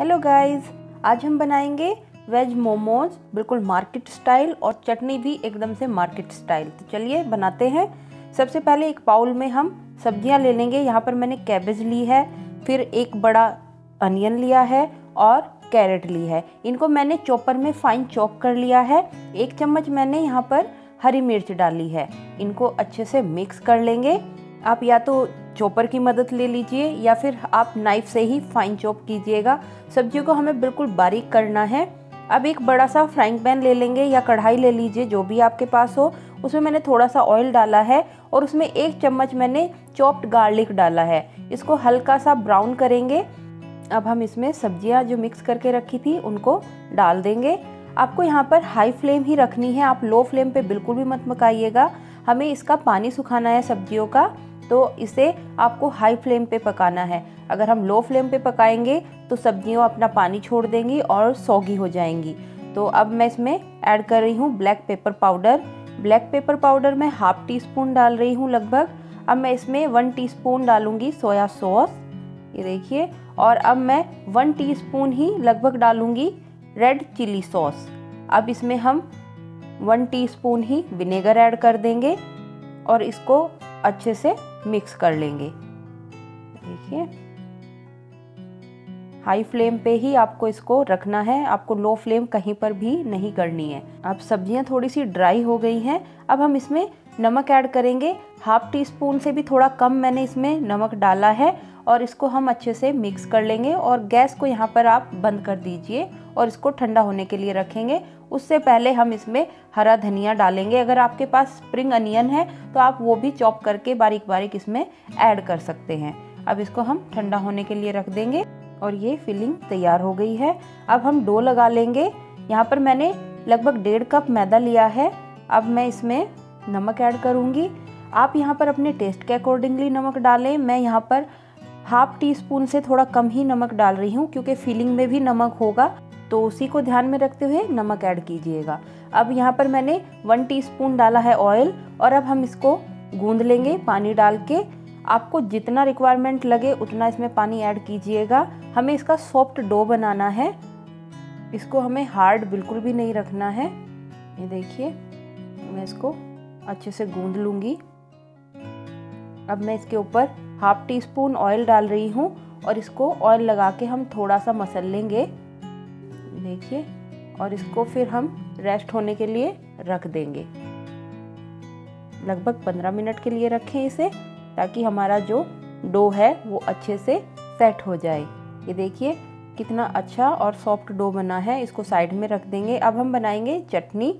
Hello guys आज हम बनाएँगे वेज मोमोज बिल्कुल मार्केट स्टाइल और चटनी भी एकदम से मार्केट स्टाइल तो चलिए, बनाते हैं। सबसे पहले एक बाउल में हम सब्ज़ियाँ ले लेंगे। यहाँ पर मैंने कैबेज ली है, फिर एक बड़ा अनियन लिया है और कैरेट ली है। इनको मैंने चॉपर में फाइन चॉप कर लिया है। एक चम्मच मैंने यहाँ पर हरी मिर्च डाली है। इनको अच्छे से मिक्स कर लेंगे। आप या तो चॉपर की मदद ले लीजिए या फिर आप नाइफ से ही फाइन चॉप कीजिएगा। सब्जियों को हमें बिल्कुल बारीक करना है। अब एक बड़ा सा फ्राइंग पैन ले लेंगे या कढ़ाई ले लीजिए, जो भी आपके पास हो। उसमें मैंने थोड़ा सा ऑयल डाला है और उसमें एक चम्मच मैंने चॉप्ड गार्लिक डाला है। इसको हल्का सा ब्राउन करेंगे। अब हम इसमें सब्ज़ियाँ जो मिक्स करके रखी थी, उनको डाल देंगे। आपको यहाँ पर हाई फ्लेम ही रखनी है। आप लो फ्लेम पे बिल्कुल भी मत मकाइएगा। हमें इसका पानी सुखाना है सब्जियों का। तो इसे आपको हाई फ्लेम पे पकाना है। अगर हम लो फ्लेम पे पकाएँगे तो सब्जियों अपना पानी छोड़ देंगी और सौगी हो जाएँगी। तो अब मैं इसमें ऐड कर रही हूँ black pepper powder black pepper powder मैं हाफ़ टी स्पून डाल रही हूँ लगभग। अब मैं इसमें वन टीस्पून डालूँगी सोया सॉस ये देखिए, और अब मैं वन टीस्पून ही लगभग डालूँगी रेड चिली सॉस अब इसमें हम वन टीस्पून ही विनेगर ऐड कर देंगे और इसको अच्छे से मिक्स कर लेंगे। देखिए। हाई फ्लेम पे ही आपको इसको रखना है। आपको लो फ्लेम कहीं पर भी नहीं करनी है। अब सब्ज़ियाँ थोड़ी सी ड्राई हो गई हैं। अब हम इसमें नमक ऐड करेंगे। हाफ़ टी स्पून से भी थोड़ा कम मैंने इसमें नमक डाला है और इसको हम अच्छे से मिक्स कर लेंगे और गैस को यहाँ पर आप बंद कर दीजिए और इसको ठंडा होने के लिए रखेंगे। उससे पहले हम इसमें हरा धनिया डालेंगे। अगर आपके पास स्प्रिंग अनियन है तो आप वो भी चॉप करके बारीक बारीक इसमें ऐड कर सकते हैं। अब इसको हम ठंडा होने के लिए रख देंगे और ये फिलिंग तैयार हो गई है। अब हम डो लगा लेंगे। यहाँ पर मैंने लगभग डेढ़ कप मैदा लिया है। अब मैं इसमें नमक ऐड करूँगी। आप यहाँ पर अपने टेस्ट के अकॉर्डिंगली नमक डालें। मैं यहाँ पर हाफ़ टी स्पून से थोड़ा कम ही नमक डाल रही हूँ, क्योंकि फिलिंग में भी नमक होगा। तो उसी को ध्यान में रखते हुए नमक ऐड कीजिएगा। अब यहाँ पर मैंने वन टीस्पून डाला है ऑयल और अब हम इसको गूंद लेंगे पानी डाल के। आपको जितना रिक्वायरमेंट लगे उतना इसमें पानी ऐड कीजिएगा। हमें इसका सॉफ्ट डो बनाना है। इसको हमें हार्ड बिल्कुल भी नहीं रखना है। ये देखिए, मैं इसको अच्छे से गूंद लूँगी। अब मैं इसके ऊपर हाफ़ टी स्पून ऑयल डाल रही हूँ और इसको ऑयल लगा के हम थोड़ा सा मसल लेंगे। देखिए और इसको फिर हम रेस्ट होने के लिए रख देंगे। लगभग 15 मिनट के लिए रखें इसे ताकि हमारा जो डो है वो अच्छे से सेट हो जाए। ये देखिए कितना अच्छा और सॉफ्ट डो बना है, इसको साइड में रख देंगे। अब हम बनाएँगे चटनी,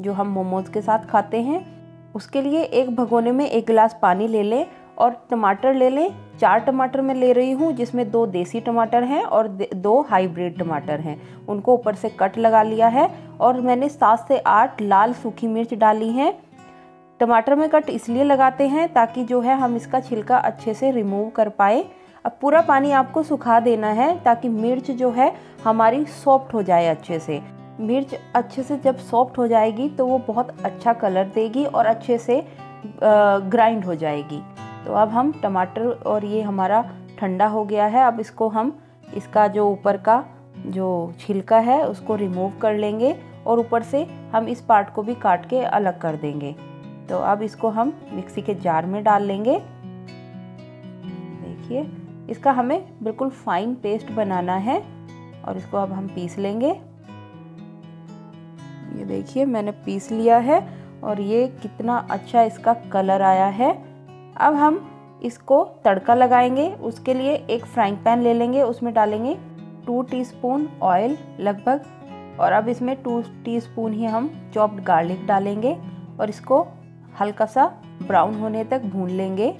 जो हम मोमोज के साथ खाते हैं। उसके लिए एक भगोने में एक गिलास पानी ले लें और टमाटर ले लें। चार टमाटर मैं ले रही हूँ, जिसमें दो देसी टमाटर हैं और दो हाइब्रिड टमाटर हैं। उनको ऊपर से कट लगा लिया है और मैंने सात से आठ लाल सूखी मिर्च डाली हैं। टमाटर में कट इसलिए लगाते हैं ताकि जो है हम इसका छिलका अच्छे से रिमूव कर पाए। अब पूरा पानी आपको सुखा देना है ताकि मिर्च जो है हमारी सॉफ्ट हो जाए अच्छे से। मिर्च अच्छे से जब सॉफ्ट हो जाएगी तो वो बहुत अच्छा कलर देगी और अच्छे से ग्राइंड हो जाएगी। तो अब हम टमाटर और ये हमारा ठंडा हो गया है। अब इसको हम इसका जो ऊपर का जो छिलका है, उसको रिमूव कर लेंगे और ऊपर से हम इस पार्ट को भी काट के अलग कर देंगे। तो अब इसको हम मिक्सी के जार में डाल लेंगे। देखिए, इसका हमें बिल्कुल फाइन पेस्ट बनाना है और इसको अब हम पीस लेंगे। ये देखिए, मैंने पीस लिया है और ये कितना अच्छा इसका कलर आया है। अब हम इसको तड़का लगाएँगे, उसके लिए एक फ्राइंग पैन ले लेंगे, उसमें डालेंगे टू टीस्पून ऑयल लगभग, और अब इसमें टू टीस्पून ही हम चॉप्ड गार्लिक डालेंगे, और इसको हल्का सा ब्राउन होने तक भून लेंगे।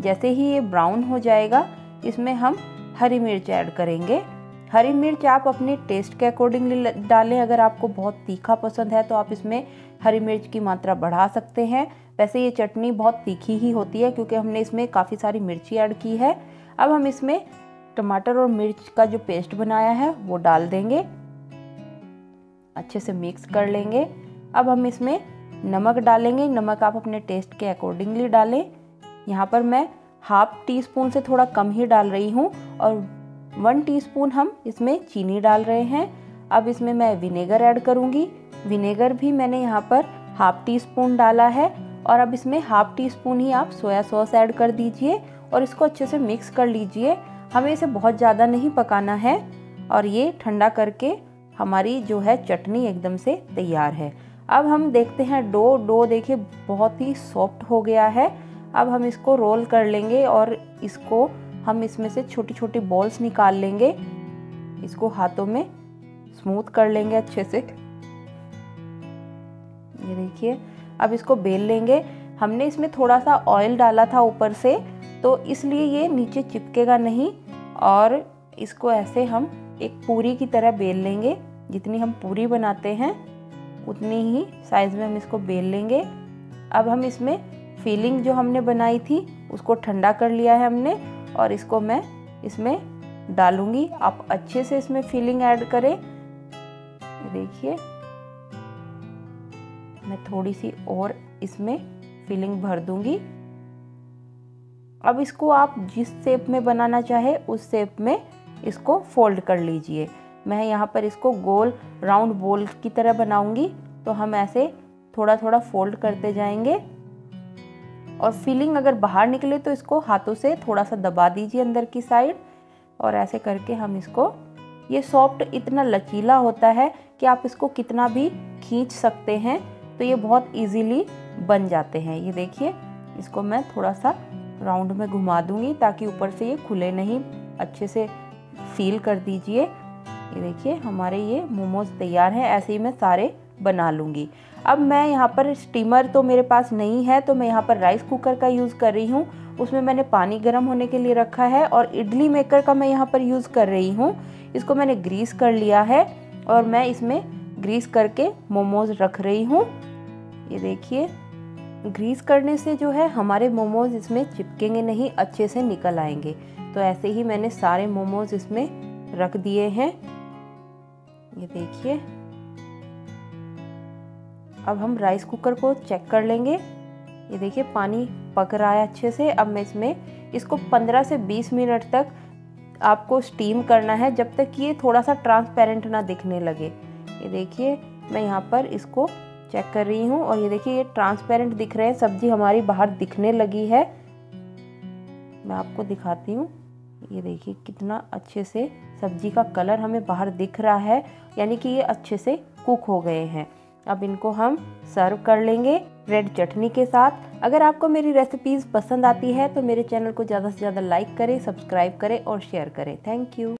जैसे ही ये ब्राउन हो जाएगा, इसमें हम हरी मिर्च ऐड करेंगे। हरी मिर्च आप अपने टेस्ट के अकॉर्डिंगली डालें। अगर आपको बहुत तीखा पसंद है तो आप इसमें हरी मिर्च की मात्रा बढ़ा सकते हैं। वैसे ये चटनी बहुत तीखी ही होती है क्योंकि हमने इसमें काफ़ी सारी मिर्ची ऐड की है। अब हम इसमें टमाटर और मिर्च का जो पेस्ट बनाया है, वो डाल देंगे। अच्छे से मिक्स कर लेंगे। अब हम इसमें नमक डालेंगे। नमक आप अपने टेस्ट के अकॉर्डिंगली डालें। यहाँ पर मैं हाफ़ टी स्पून से थोड़ा कम ही डाल रही हूँ और वन टीस्पून हम इसमें चीनी डाल रहे हैं। अब इसमें मैं विनेगर ऐड करूँगी। विनेगर भी मैंने यहाँ पर हाफ़ टी स्पून डाला है। और अब इसमें हाफ़ टी स्पून ही आप सोया सॉस ऐड कर दीजिए और इसको अच्छे से मिक्स कर लीजिए। हमें इसे बहुत ज़्यादा नहीं पकाना है और ये ठंडा करके हमारी जो है चटनी एकदम से तैयार है। अब हम देखते हैं डो डो देखिए बहुत ही सॉफ्ट हो गया है। अब हम इसको रोल कर लेंगे और इसको हम इसमें से छोटी छोटी बॉल्स निकाल लेंगे। इसको हाथों में स्मूथ कर लेंगे अच्छे से। ये देखिए अब इसको बेल लेंगे। हमने इसमें थोड़ा सा ऑयल डाला था ऊपर से तो इसलिए ये नीचे चिपकेगा नहीं और इसको ऐसे हम एक पूरी की तरह बेल लेंगे। जितनी हम पूरी बनाते हैं, उतनी ही साइज़ में हम इसको बेल लेंगे। अब हम इसमें फीलिंग जो हमने बनाई थी, उसको ठंडा कर लिया है हमने और इसको मैं इसमें डालूँगी। आप अच्छे से इसमें फीलिंग ऐड करें। देखिए। मैं थोड़ी सी और इसमें फिलिंग भर दूँगी। अब इसको आप जिस शेप में बनाना चाहे, उस शेप में इसको फोल्ड कर लीजिए। मैं यहाँ पर इसको गोल राउंड बोल की तरह बनाऊँगी तो हम ऐसे थोड़ा थोड़ा फोल्ड करते जाएँगे। और फिलिंग अगर बाहर निकले तो इसको हाथों से थोड़ा सा दबा दीजिए अंदर की साइड और ऐसे करके हम इसको, ये सॉफ्ट इतना लचीला होता है कि आप इसको कितना भी खींच सकते हैं। तो ये बहुत इजीली बन जाते हैं। ये देखिए, इसको मैं थोड़ा सा राउंड में घुमा दूँगी ताकि ऊपर से ये खुले नहीं, अच्छे से फील कर दीजिए। ये देखिए, हमारे ये मोमोज तैयार हैं, ऐसे ही मैं सारे बना लूँगी। अब मैं यहाँ पर स्टीमर तो मेरे पास नहीं है तो मैं यहाँ पर राइस कुकर का यूज़ कर रही हूँ। उसमें मैंने पानी गर्म होने के लिए रखा है और इडली मेकर का मैं यहाँ पर यूज़ कर रही हूँ। इसको मैंने ग्रीस कर लिया है और मैं इसमें ग्रीस करके मोमोज रख रही हूँ। ये देखिए ग्रीस करने से जो है हमारे मोमोज इसमें चिपकेंगे नहीं, अच्छे से निकल आएँगे। तो ऐसे ही मैंने सारे मोमोज इसमें रख दिए हैं। ये देखिए। अब हम राइस कुकर को चेक कर लेंगे। ये देखिए, पानी पक रहा है अच्छे से। अब मैं इसमें, इसको 15 से 20 मिनट तक आपको स्टीम करना है, जब तक ये थोड़ा सा ट्रांसपेरेंट ना दिखने लगे। ये देखिए, मैं यहाँ पर इसको चेक कर रही हूँ और ये देखिए, ये ट्रांसपेरेंट दिख रहे हैं। सब्ज़ी हमारी बाहर दिखने लगी है। मैं आपको दिखाती हूँ। ये देखिए, कितना अच्छे से सब्ज़ी का कलर हमें बाहर दिख रहा है, यानी कि ये अच्छे से कुक हो गए हैं। अब इनको हम सर्व कर लेंगे रेड चटनी के साथ। अगर आपको मेरी रेसिपीज़ पसंद आती है तो मेरे चैनल को ज़्यादा से ज़्यादा लाइक करें सब्सक्राइब करें और शेयर करें। Thank you